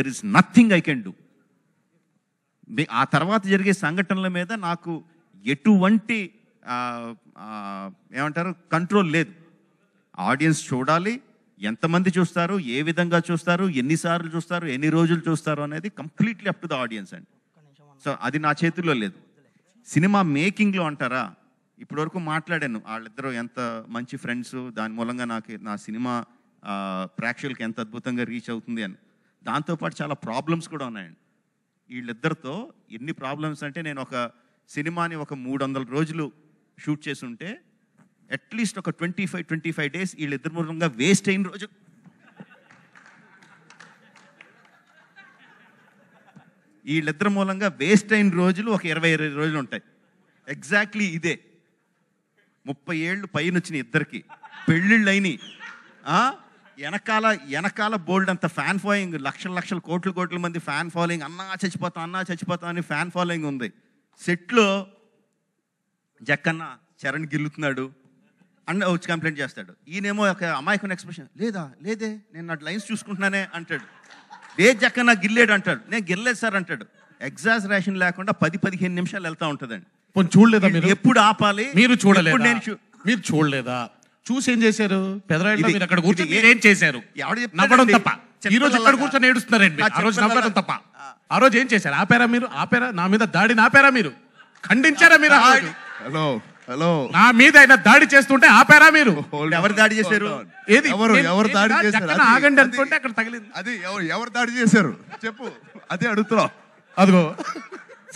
There is nothing I can do ఆ తర్వాత జరిగే సంఘటనల మీద నాకు ఎటువంటి ఏమంటారు కంట్రోల్ లేదు. ఆడియన్స్ చూడాలి ఎంతమంది చూస్తారు ఏ విధంగా చూస్తారు ఎన్నిసార్లు చూస్తారు ఎన్ని రోజులు చూస్తారు అనేది completely up to the audience అండి. సో అది నా చేతుల్లో లేదు. సినిమా మేకింగ్లో అంటారా? ఇప్పటివరకు మాట్లాడాను. వాళ్ళిద్దరూ ఎంత మంచి ఫ్రెండ్స్ దాని మూలంగా నాకు నా సినిమా ప్రేక్షకులకు ప్రేక్షకులకి ఎంత అద్భుతంగా రీచ్ అవుతుంది అని. దాంతోపాటు చాలా ప్రాబ్లమ్స్ కూడా ఉన్నాయండి. వీళ్ళిద్దరితో ఎన్ని ప్రాబ్లమ్స్ అంటే నేను ఒక సినిమాని ఒక మూడు వందల రోజులు షూట్ చేసి ఉంటే అట్లీస్ట్ ఒక twenty five twenty five days వీళ్ళిద్దరు మూలంగా వేస్ట్ అయిన రోజు. వీళ్ళిద్దరి మూలంగా వేస్ట్ అయిన రోజులు ఒక ఇరవై ఇరవై రోజులు ఉంటాయి. ఎగ్జాక్ట్లీ ఇదే. ముప్పై ఏళ్ళు పైన వచ్చిన ఇద్దరికి. పెళ్ళిళ్ళు అయినాయి వెనకాల వెనకాల బోల్డ్ అంత ఫ్యాన్ ఫాలోయింగ్ లక్షల లక్షల కోట్ల కోట్ల మంది ఫ్యాన్ ఫాలోయింగ్ అన్నా చచ్చిపోతాం అన్నా చచ్చిపోతాం అని ఫ్యాన్ ఫాలోయింగ్ ఉంది. సెట్లో జక్కన్న చరణ్ గిల్లుతున్నాడు అన్న వచ్చి కంప్లైంట్ చేస్తాడు. ఈయనేమో ఒక అమాయకం ఎక్స్ప్రెషన్ లేదా లేదే నేను నా లైన్స్ చూసుకుంటున్నానే అంటాడు. లే జక్కన్న గిల్లేడు అంటాడు. నేను గిల్లేదు సార్ అంటాడు. ఎగ్జాజరేషన్ లేకుండా పది పదిహేను నిమిషాలు వెళ్తా ఉంటుందండి. చూడలేదా ఎప్పుడు ఆపాలి? మీరు చూడలేదా? నేను చూ- మీరు చూడలేదా? చూసి ఏం చేశారు? పెదరాయిలో మీరు అక్కడ కూర్చొని ఇది ఏ- చేశారు? నవ్వడం తప్ప. ఈ రోజు ఇక్కడ చెప్పగలరా? కూర్చొని ఏడుస్తున్నారండి. ఆ, ఆ రోజు? నవ్వడం తప్ప. ఆ. రోజు ఏం చేశారు? ఆపారా మీరు? ఆపారా? నా మీద దాడిని ఆపారా మీరు? ఖండించారా మీరు? Hello hello. నా మీద ఆయన దాడి చేస్తుంటే ఆపారా మీరు? ఎవరు దాడి చేశారు? ఏది? ఎవరు ఎవరు దాడి చేశారు? ఆగండి అనుకుంటే అక్కడ తగిలింది. అది ఎవరు ఎవరు దాడి చేశారు? చెప్పు. అదే అడుగుతున్నావు అదిగో.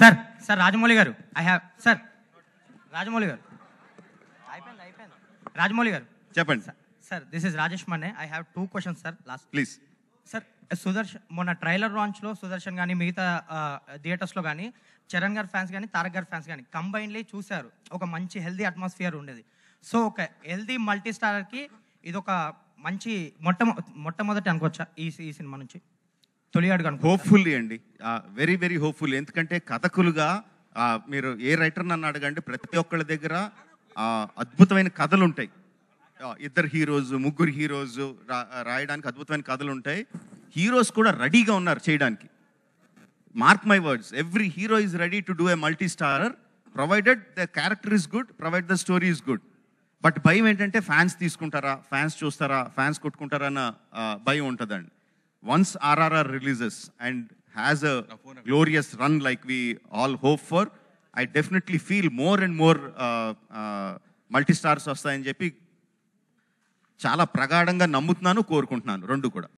సార్ సార్ రాజమౌళి గారు. ఐ హ్యావ్ సార్ రాజమౌళి గారు. అయిపోయింది అయిపోయింది. రాజమౌళి గారు. చెప్పండి. Sir this is Rajesh Manne I have two questions sir last please sir Sudarshan మొన్న ట్రైలర్ లాంచ్లో సుదర్శన్ కానీ మిగతా థియేటర్స్లో కానీ చరణ్ గారి ఫ్యాన్స్ కానీ తారక్ గారి ఫ్యాన్స్ కానీ కంబైన్లీ చూశారు. ఒక మంచి హెల్దీ అట్మాస్ఫియర్ ఉండేది. సో ఒక హెల్దీ మల్టీ స్టారర్కి ఇది ఒక మంచి మొట్టమొ మొట్టమొదటి అనుకోవచ్చా ఈ ఈ సినిమా నుంచి? తొలి అడుగు హోప్ఫుల్లీ అండి. వెరీ వెరీ హోప్ఫుల్ ఎందుకంటే కథకులుగా మీరు ఏ రైటర్ నన్ను అడగండి ప్రతి ఒక్కళ్ళ దగ్గర అద్భుతమైన కథలు ఉంటాయి ఇద్దరు హీరోస్ ముగ్గురు హీరోస్ రాయడానికి అద్భుతమైన కథలు ఉంటాయి హీరోస్ కూడా రెడీగా ఉన్నారు చేయడానికి. Mark my words every hero is ready to do a multi starrer provided the character is good provide the story is good but భయం ఏంటంటే ఫ్యాన్స్ తీసుకుంటారా ఫ్యాన్స్ చూస్తారా ఫ్యాన్స్ కొట్టుకుంటారా అన్న భయం ఉంటుందండి. Once RRR releases and has a glorious run like we all hope for I definitely feel more and more multi stars వస్తాయని చెప్పి చాలా ప్రగాఢంగా నమ్ముతున్నాను కోరుకుంటున్నాను. రెండు కూడా.